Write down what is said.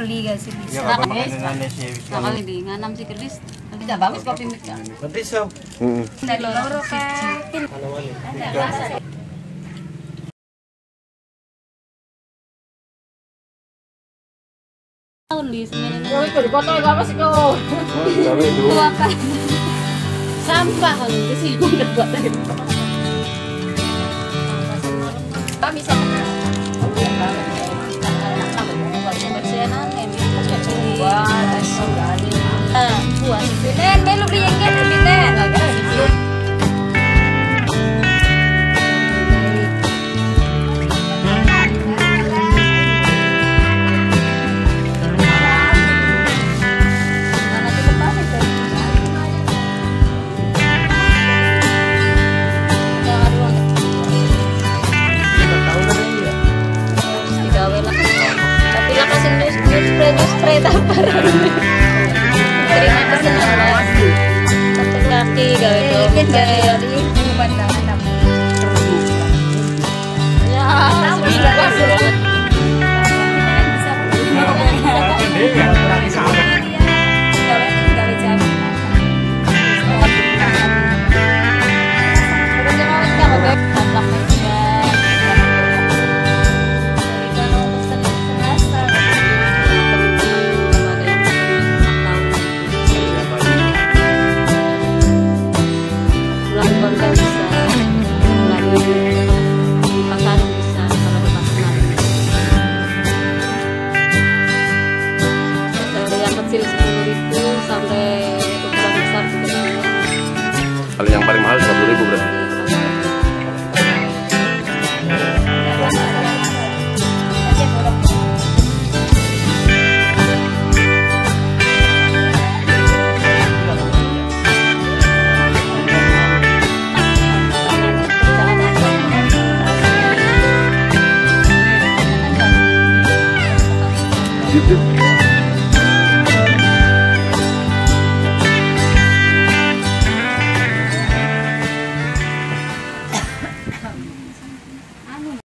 Guys si Ya Lisa. kapag makakangana siya. Nakali di nga nam si Kelis. Tidak bagus kau pimit ka. Nanti siya. Mm. Dari loro ka. Itu apa? Sampah kan di sini spray spray tapar. Terima kasih. Satu kaki gawe dompet. Ya, Gracias. You. do.